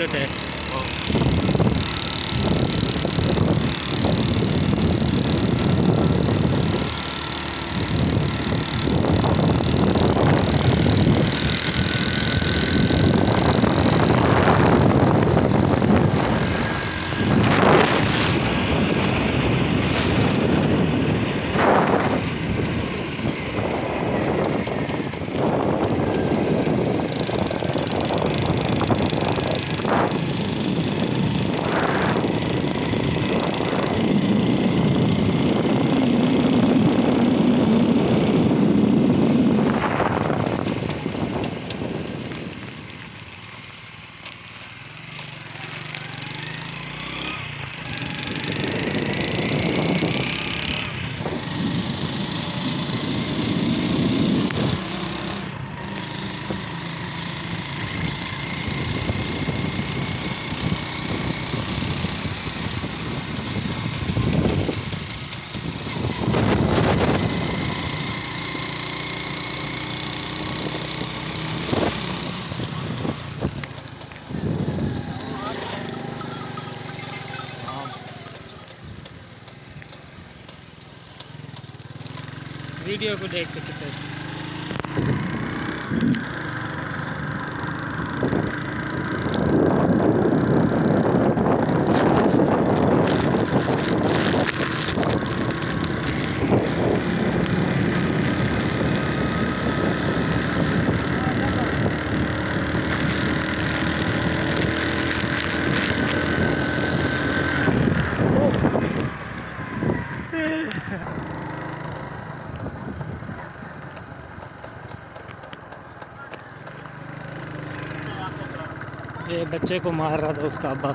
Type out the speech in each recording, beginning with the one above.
Video थे video को देख सकते कितने ये बच्चे को मार रहा था उसका अब्बा।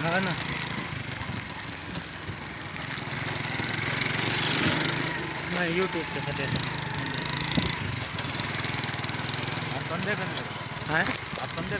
हाँ ना नाही यूट्यूबच्या सध्याचं आपण दे आपण दे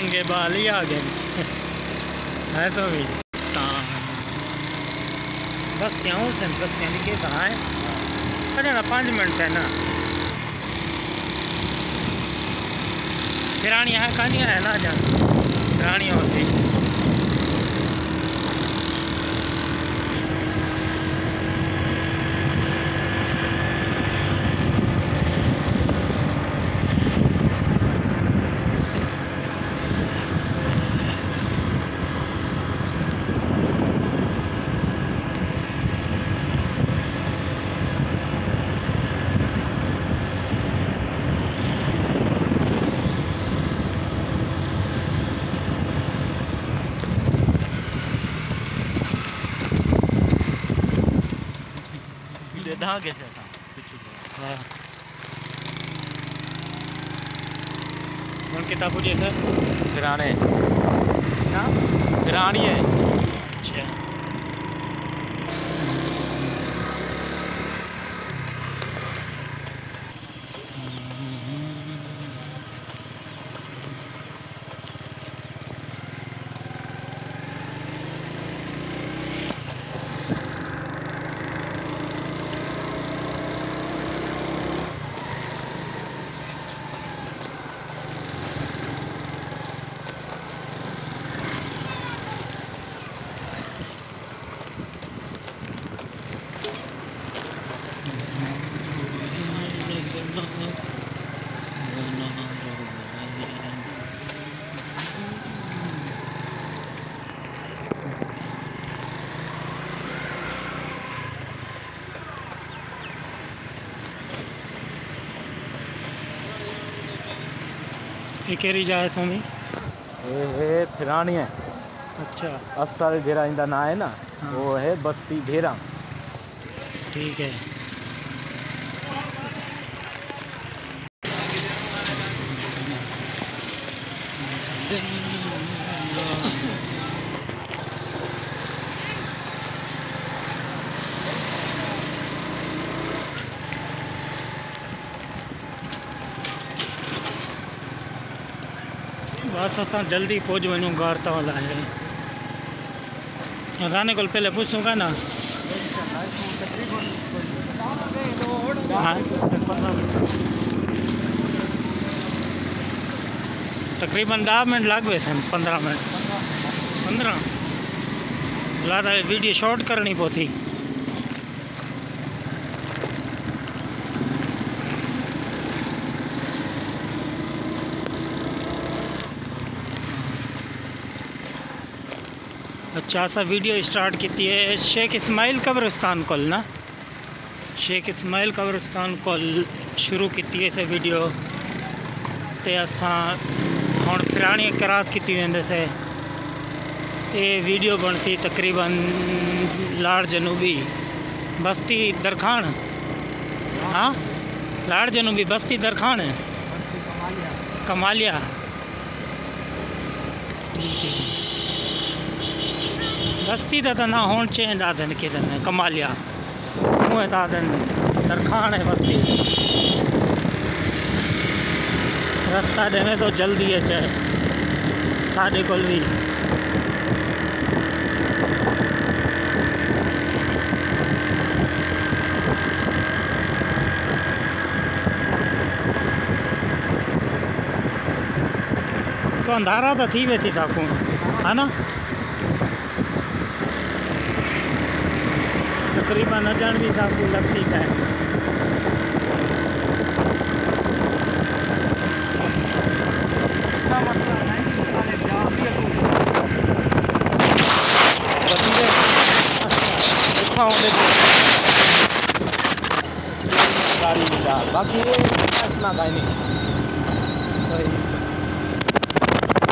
नंगे बाल ही आ गए। है तो भी। हाँ। बस क्या? हूँ सर बस क्या? लिखे कहाँ है? अरे ना, पाँच मिनट है ना। फिरानी यहाँ कहानियाँ है ना जान रानियों से ये कैसे से था। हाँ। कौन किताब जैसे। सर फिराने है। अच्छा। ये केरी जाए स्वामी ये है फिरानी है अच्छा असल जेरा इंदा ना है ना हाँ। वो है बस्ती ढेरा ठीक है बस असां जल्दी पहुँच वञूं, घर वाला है असाने को पहले पूछूँगा ना तकरीबन ॾह मिनट लॻ सन पंद्रहं मिनट पंद्रहं? लादा वीडियो शॉर्ट करनी पवती अच्छा असां वीडियो स्टार्ट की है। शेख इस्माइल कब्रस्तान कोल ना? शेख इस्माइल कब्रस्तान कोल शुरू की है से वीडियो। ते असां हुण फिराणी क्रॉस की वेंदे ये वीडियो बनती तकरीबन लाड़ जनूबी बस्ती दरखान हाँ? लाड़ जनूबी बस्ती दरखान कमालिया। ठीक है। बस्ती त ना होण चें दादन के दन कमालिया। मुँह दादन दरखान है बस्ती। रास्ता देवे तो जल्दी अचे साढ़े कोल भी। तो अंधारा तो थी वेसी साकू है ना? तकरीबन दे इतना होने को मिला बाकी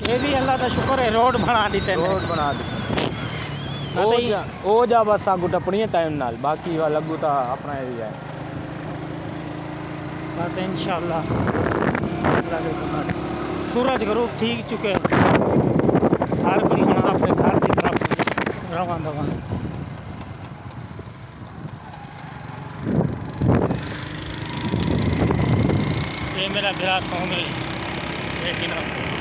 ये भी अल्लाह का शुक्र है रोड बना दी रोड बना दी। हाँ ओ ये- जा ओ जा बस आगू टपनी है टाइम नाल बाकी वा लगू ता अपना एरिया है बस इंशाल्लाह अल्लाह के बस सूरज ग्रुप ठीक चुके हर कोई हम अपने घर की तरफ़ रवा दवा ये मेरा गिरा सौ में लेकिन अब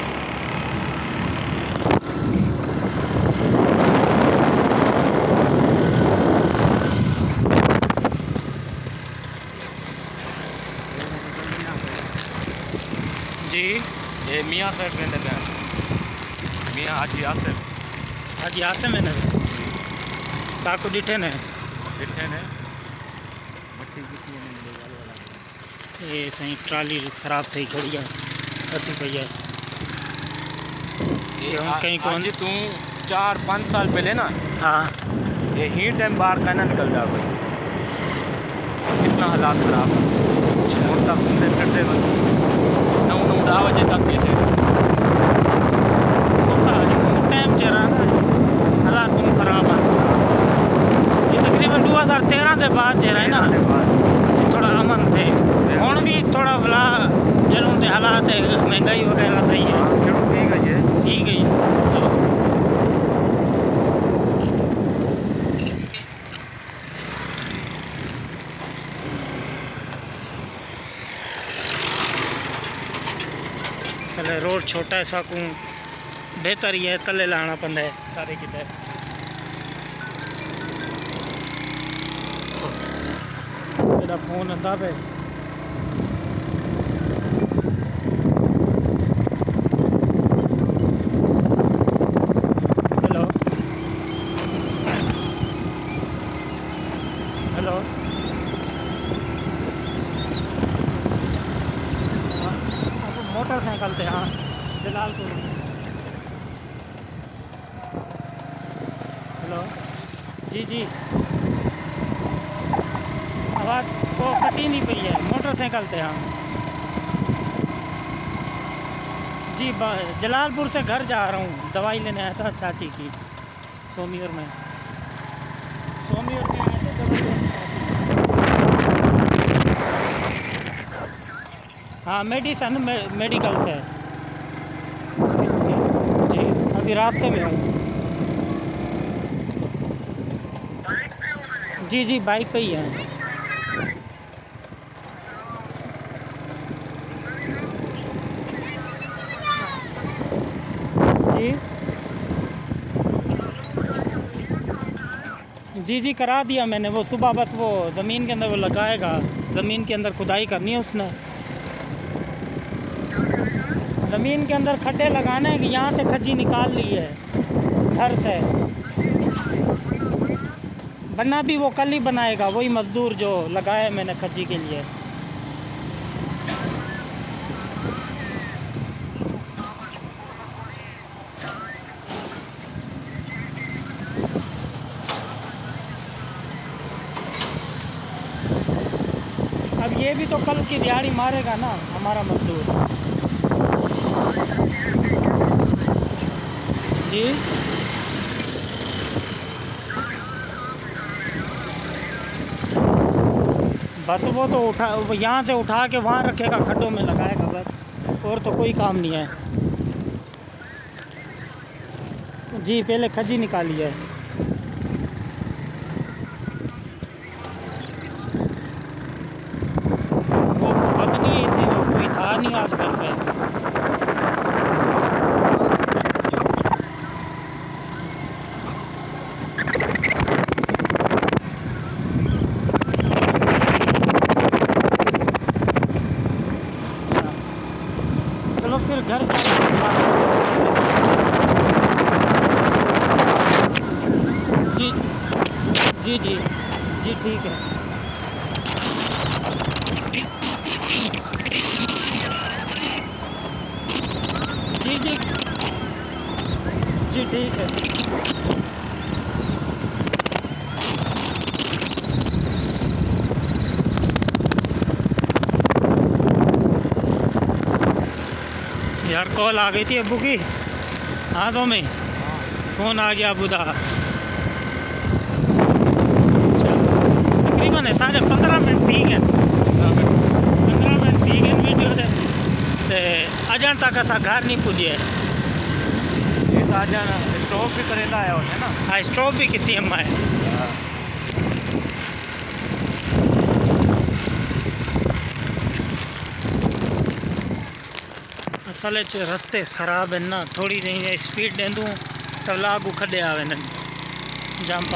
मियाँ साहब कहने लगा मियाँ हाजी आसिफ हाजी आसिफ है ना साकू डिठे ने। डिठे ने। ये सही ट्राली खराब थी खड़ी है। असी पई है ये हम कहीं कौन जी तू चार पाँच साल पहले ना हाँ। ये ही टाइम बाहर का ना निकल जा भाई। कितना हालात खराब। अच्छा। है तक दावत येतात ते सर मोठा आणि मोठा आमच्या राहणार आला तुम खराब ये तकरीबन दो हज़ार तेरह के बाद चेहरा है ना। थोड़ा अमन थे। हूँ भी थोड़ा भला ज़रूर हालात महँगाई वगैरह थी है। ठीक है। तो चले रोड छोटा है, साकू बेहतर ही है तले लाना पंदा है, सारे किते फ़ोन अंदा पे हेलो हेलो हाँ, आपको मोटरसाइकिल थे हाँ जलालपुर हेलो जी जी को कटी नहीं पई है मोटरसाइकिल थे हाँ। जी जलालपुर से घर जा रहा हूँ दवाई लेने आया था चाची की सोमियर में। सोमियर में आया था दवाई हाँ मेडिसन मे, मेडिकल से। जी अभी रास्ते में जी जी बाइक पे ही है जी जी जी, करा दिया मैंने। वो सुबह बस वो ज़मीन के अंदर वो लगाएगा। ज़मीन के अंदर खुदाई करनी है उसने। ज़मीन के अंदर खड्डे लगाने हैं कि यहाँ से खज्जी निकाल ली है। घर से। बना भी वो कल ही बनाएगा, वही मज़दूर जो लगाए मैंने खज्जी के लिए। तो कल की दिहाड़ी मारेगा ना, हमारा मजदूर। जी? बस वो तो उठा यहाँ से उठा के वहाँ रखेगा, खड्डों में लगाएगा बस। और तो कोई काम नहीं है। जी, पहले खजी निकाली है वो बस नहीं इतनी वो कोई था नहीं आज घर पे चलो फिर घर जी जी जी जी ठीक है। जी जी। जी ठीक है। यार कॉल आ गई थी अबू की। हाथों में। फ़ोन आ गया अबू का अच्छा तकरीबन है साढ़े पंद्रह मिनट थी गए पंद्रह मिनट थी गए वीडियो से। ते अजन तक असां घर नहीं पुजे ये तो आज स्टॉक भी करेला आया होता ना? हाँ स्टॉप भी कितनी अम्मा असल रस्ते ख़राब आहिनि न थोरी स्पीड ॾींदूं त लाॻू खॾे आ वञनि जंप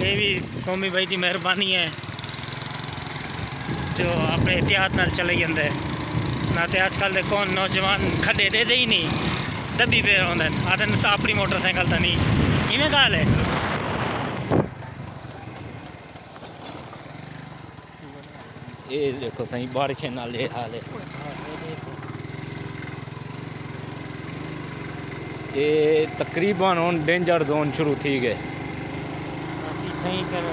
ये भी सोमी भाई की मेहरबानी है जो अपने एहतियात नाल चले हैं ना ते अजकल दे कौन नौजवान खड्डे दे दे ही नहीं दबी पे न आदन तो अपनी मोटरसाइकिल तो नहीं इवें गल है ये देखो सही बारिश नाल हाल है ये तकरीबन हुन डेंजर जोन शुरू थी गए सही कर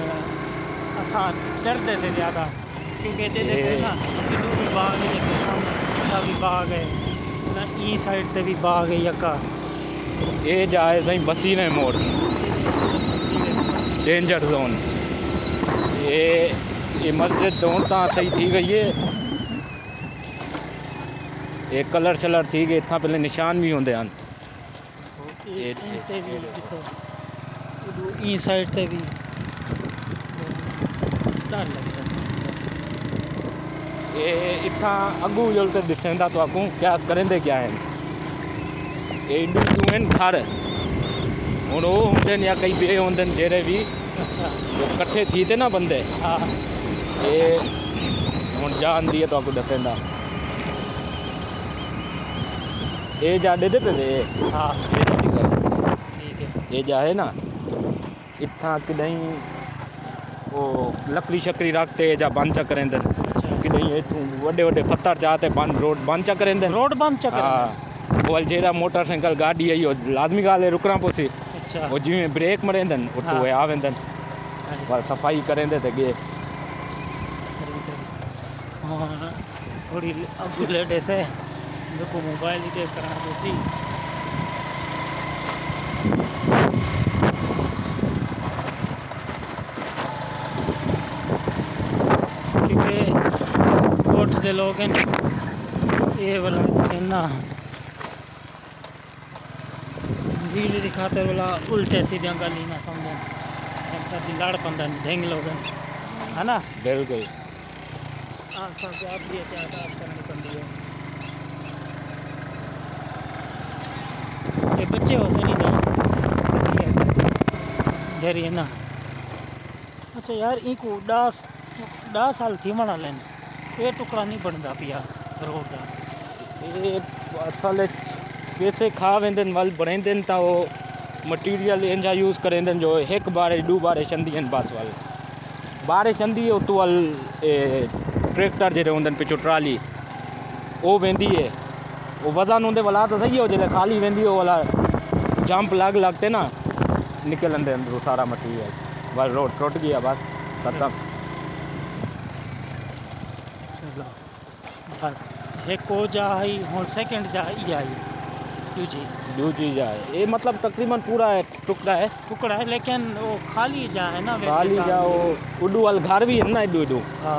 असां डरदे थे ज़्यादा क्योंकि ये- देखो ना इधर भी बाग है जेको सामने भी बाग है ना ई साइड ते भी बाग है यका ये जाए सही बसीने मोड़ डेंजर जोन ये ये मस्जिद तो हुन सही थी गई है ये कलर शलर थी गए इतना पहले निशान भी होंदे हैं ते दिखो ई साइड ते भी જોરદાર लगता ये इतना अगू जोलते दिसेंदा तो आपको क्या करेंदे क्या है? ये इंडू टू घर हूँ। वो होंगे या कई बे होंगे जेरे भी। अच्छा। कट्ठे थी थे ना बंदे। हाँ। ये हूँ जान दिए तो आपको दसेंदा ये जा दे दे पे हाँ। ये जा है। ना। इतना कि नहीं ਉਹ ਲੱਕੜੀ ਸ਼ਕਰੀ ਰੱਖਤੇ ਜਾਂ ਬੰਦ ਚੱਕ ਰਹਿੰਦੇ अच्छा ਕਿਡਈ ਇਥੋਂ ਵੱਡੇ ਵੱਡੇ ਪੱਥਰ ਜਾਤੇ ਬੰਦ ਰੋਡ ਬੰਦ ਚੱਕ ਰਹਿੰਦੇ रोड बंद चक्कर ਹਾਂ ਉਹ ਜਿਹੜਾ ਮੋਟਰਸਾਈਕਲ ਗਾਡੀ ਆਈ ਉਹ ਲਾਜ਼ਮੀ ਗੱਲ ਹੈ ਰੁਕਣਾ ਪੋਸੀ अच्छा ਉਹ ਜਿਵੇਂ ਬ੍ਰੇਕ ਮਰੇਂਦੇ ਨੇ ਉਹ ਹਾਂ। ਟੋਏ ਆਵੇਂਦੇ ਨੇ ਬਸ ਸਫਾਈ ਕਰੇਂਦੇ ਤੇ ਗਏ हाँ थोड़ी अब लेट ऐसे देखो मोबाइल ही देख करा देती दे लोग हैं। ये वाला कहना उल्टे सीधे गली ना समझे। कभी लड़ पंदन ढेंग लोग हैं। है ना? बिल्कुल। आप सब आप करनी है। ये बच्चे हो से नहीं जरी ना। अच्छा यार इनको डास डास साल थी मना लेन। ਇਹ ਟੁਕੜਾ ਨਹੀਂ ਬਣਦਾ ਪਿਆ ਰੋਡ ਦਾ ਇਹ ਅਸਲ ਵਿੱਚ ਪੈਸੇ ਖਾ ਵੰਦੇ ਨੇ ਵੱਲ ਬਣਾਉਂਦੇ ਨੇ ਤਾਂ ਉਹ ਮਟੀਰੀਅਲ ਇੰਜਾ ਯੂਜ਼ ਕਰਦੇ ਨੇ ਜੋ ਇੱਕ ਬਾਰੇ ਦੂ ਬਾਰੇ ਚੰਦੀਆਂ ਬਸ ਵੱਲ ਬਾਰੇ ਚੰਦੀ ਉਹ ਤੋਂ ਵੱਲ ट्रैक्टर जो होंगे पिछू ट्राली वो वेंदी है वो वज़न होंगे वाला तो सही हो जो खाली वेंदी हो वाला जंप लग लगते ना निकल अंदर सारा मटीरियल बस रोड टुट गया बस खत्म बस एक को जा आई और सेकंड जा ई आई दूजी ਦੂਜੀ ਜਾਏ ਇਹ ਮਤਲਬ ਤਕਰੀਬਨ ਪੂਰਾ ਹੈ ਟੁਕੜਾ ਹੈ टुकड़ा है लेकिन वो खाली जा है ना ਵਿੱਚ ਖਾਲੀ ਜਾ- ਜਾਓ ਉਡੂ ਵਾਲ ਘਰ ਵੀ ਹੈ ਨਾ ਇਡੂ ਇਡੂ हाँ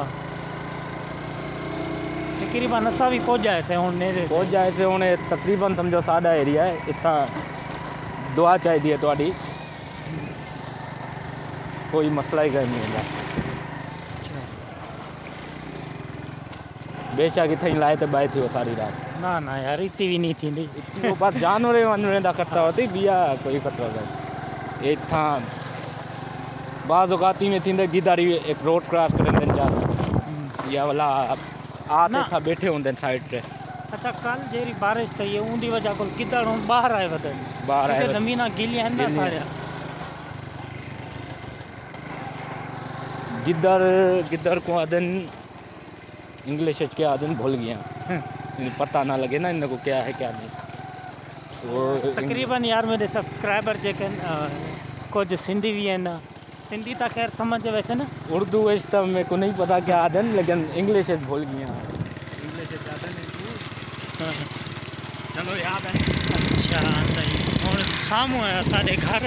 तकरीबन असा भी पहुंच जाए से ਹੁਣ ਨੇੜੇ ਪਹੁੰਚ ਜਾਏ ਸੇ ਹੁਣ ਇਹ ਤਕਰੀਬਨ ਸਮਝੋ ਸਾਡਾ ਏਰੀਆ ਹੈ ਇੱਥਾਂ ਦੁਆ ਚਾਹੀਦੀ ਹੈ ਤੁਹਾਡੀ ਕੋਈ ਮਸਲਾ ਹੀ ਨਹੀਂ ਹੁੰਦਾ इतना ही लाए थे बाई थी वो सारी रात। ना ना यार इतनी भी नहीं थी नहीं वो बस जानवर वानवर का खतरा होती बिया कोई खतरा ये था बाज औकाती में थी गिदारी एक रोड क्रॉस करें या वाला आते था बैठे होंगे साइड पे अच्छा कल जेरी बारिश थी है उनकी वजह को हूँ? बाहर आए वतन बाहर आए ज़मीन गिलियाँ हैं ना सारे। गिद्दर गिद्दर को आदन इंग्लिश के आदमी भूल गया पता ना लगे ना इनको क्या है क्या नहीं। तो तकरीबन यार मेरे सब्सक्राइबर जेके कुछ सिंधी भी आहिनि सिंधी तो त ख़ैरु सम्झ वैसे ना। उर्दू वैसे तो मेरे को नहीं पता क्या आदन लेकिन इंग्लिश भूल गया इंग्लिश हाँ। चलो याद है। अच्छा सही। और सामू है सारे घर।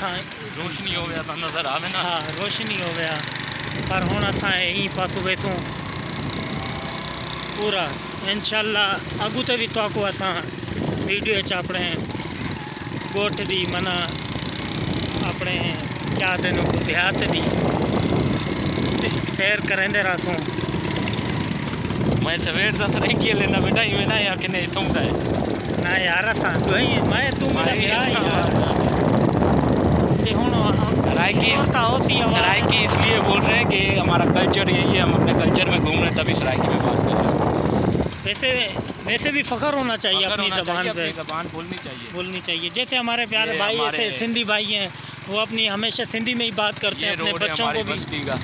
हाँ। रोशनी हो गया तो नज़र आवे ना। हाँ रोशनी हो गया। पर हूँ असां यहीं पासो वैसू पूरा। इनशाला अगुते भी तो अस वीडियो अपने गोठ दी मना अपने क्या दिन देहात दी। फेर करेंगे रसों मैं सवेर तक तो नहीं किए लेना बेटा ही बेटा या कि नहीं थोड़ा है। ना यार असान तो मैं तू मेरा बेटा ही ते तो इसलिए बोल रहे हैं कि हमारा कल्चर यही है हम अपने कल्चर में घूम रहे हैं तभी सराइकी में बात कर रहे हैं। वैसे वैसे भी फ़ख्र होना चाहिए अपनी ज़बान पे। ज़बान बोलनी चाहिए। बोलनी चाहिए। जैसे हमारे प्यारे भाई ऐसे सिंधी भाई हैं वो अपनी हमेशा सिंधी में ही बात करते हैं अपने बच्चों को भी। का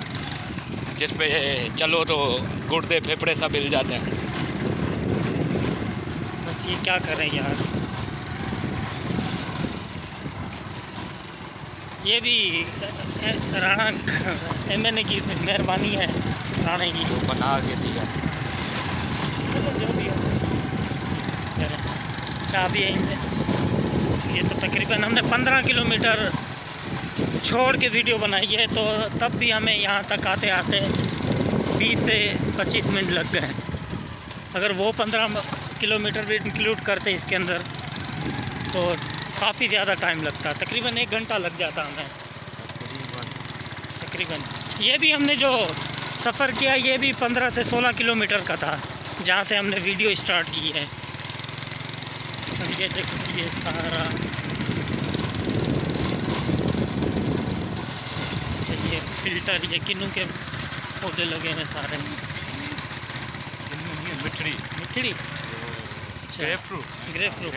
जिस पे चलो तो गुर्दे फेफड़े सब हिल जाते हैं। बस ये क्या करें यार। ये भी राणा एम एन ए की मेहरबानी है राणा की बना के दिया। जो भी हो भी यहीं पे ये तो तकरीबन हमने पंद्रह किलोमीटर छोड़ के वीडियो बनाई है तो तब भी हमें यहाँ तक आते आते बीस से पच्चीस मिनट लग गए अगर वो पंद्रह किलोमीटर भी इंक्लूड करते इसके अंदर तो काफ़ी ज़्यादा टाइम लगता। तकरीबन एक घंटा लग जाता हमें। तकरीबन। ये भी हमने जो सफ़र किया, ये भी पंद्रह से सोलह किलोमीटर का था। जहाँ से हमने वीडियो स्टार्ट की है। और ये देखो ये सारा। ये फ़िल्टर ये किन्नू के पौधे लगे हैं सारे। मिठड़ी। मिठड़ी? Grapefruit grapefruit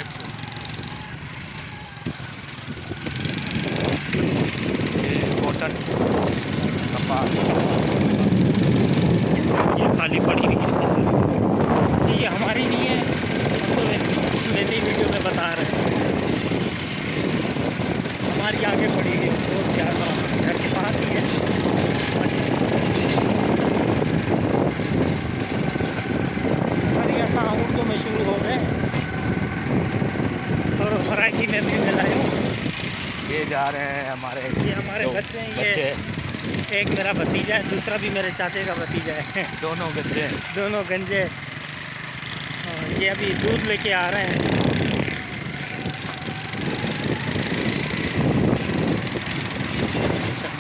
cotton कपास। ये खाली पड़ी हुई है। ये हमारी नहीं है। तो वैसे ही वीडियो में बता रहे हैं। हमारी आगे पड़ी हुई है बहुत ज़्यादा घर के पास ही। है हमारी ऐसा उर्दू में शुरू हो गए। थोड़ा वैरायटी में भी मिलाए ये जा रहे हैं हमारे ये हमारे बच्चे हैं, ये- बच्चे। एक मेरा भतीजा है दूसरा भी मेरे चाचे का भतीजा है। दोनों बच्चे दोनों गंजे। और ये अभी दूध लेके आ रहे हैं।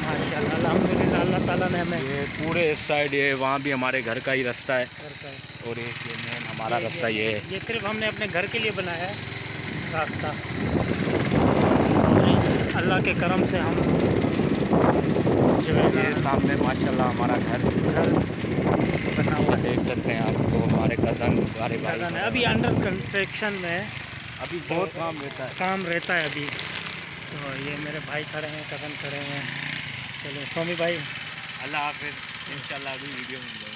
माशाल्लाह अल्लाह ताला ने हमें ये पूरे इस साइड ये वहाँ भी हमारे घर का ही रास्ता है। है। और एक ये मेन हमारा रास्ता ये है। ये सिर्फ़ हमने अपने घर के लिए बनाया है रास्ता। अल्लाह के करम से हम जो है ये सामने माशाल्लाह हमारा घर। घर। बना देख सकते हैं आपको हमारे कज़न हमारे भाई कज़न है। अभी अंडर कंस्ट्रक्शन में। अभी बहुत काम रहता है। काम रहता है अभी। तो ये मेरे भाई खड़े हैं कज़न खड़े हैं। चलो स्वामी भाई। अल्लाह हाफिज़। इंशाल्लाह अभी वीडियो में